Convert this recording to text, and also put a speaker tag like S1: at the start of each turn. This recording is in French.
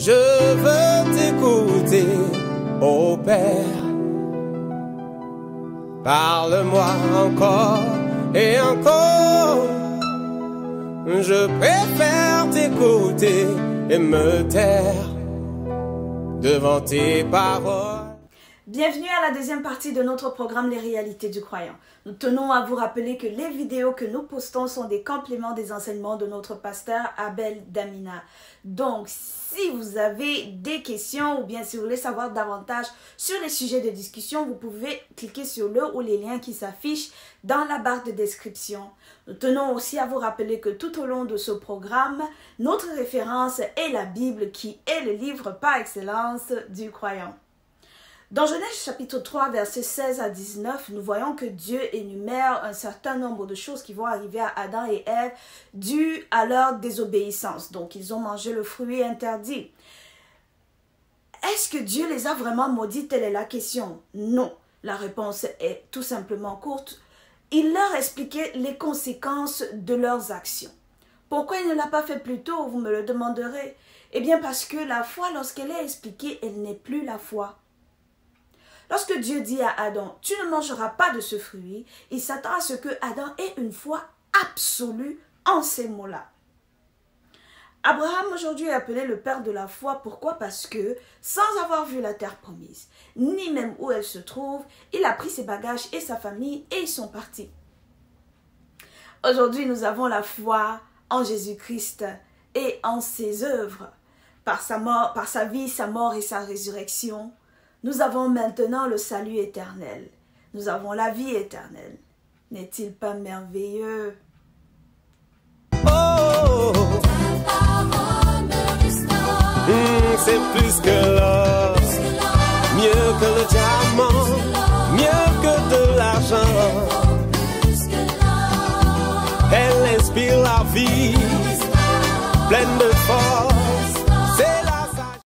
S1: Je veux t'écouter, ô Père. Parle-moi encore et encore. Je préfère t'écouter et me taire devant tes paroles.
S2: Bienvenue à la deuxième partie de notre programme Les réalités du croyant. Nous tenons à vous rappeler que les vidéos que nous postons sont des compléments des enseignements de notre pasteur Abel Damina. Donc, si vous avez des questions ou bien si vous voulez savoir davantage sur les sujets de discussion, vous pouvez cliquer sur le ou les liens qui s'affichent dans la barre de description. Nous tenons aussi à vous rappeler que tout au long de ce programme, notre référence est la Bible qui est le livre par excellence du croyant. Dans Genèse chapitre 3, versets 16 à 19, nous voyons que Dieu énumère un certain nombre de choses qui vont arriver à Adam et Ève dues à leur désobéissance. Donc, ils ont mangé le fruit interdit. Est-ce que Dieu les a vraiment maudits? Telle est la question. Non. La réponse est tout simplement courte. Il leur expliquait les conséquences de leurs actions. Pourquoi il ne l'a pas fait plus tôt? Vous me le demanderez. Eh bien parce que la foi, lorsqu'elle est expliquée, elle n'est plus la foi. Lorsque Dieu dit à Adam, tu ne mangeras pas de ce fruit, il s'attend à ce que Adam ait une foi absolue en ces mots-là. Abraham aujourd'hui est appelé le père de la foi. Pourquoi? Parce que sans avoir vu la terre promise, ni même où elle se trouve, il a pris ses bagages et sa famille et ils sont partis. Aujourd'hui, nous avons la foi en Jésus-Christ et en ses œuvres. Par sa mort, par sa vie, sa mort et sa résurrection, nous avons maintenant le salut éternel. Nous avons la vie éternelle. N'est-il pas merveilleux?
S1: Oh, hmm, c'est plus que l'or, mieux que le diamant, mieux que de l'argent. Elle inspire la vie,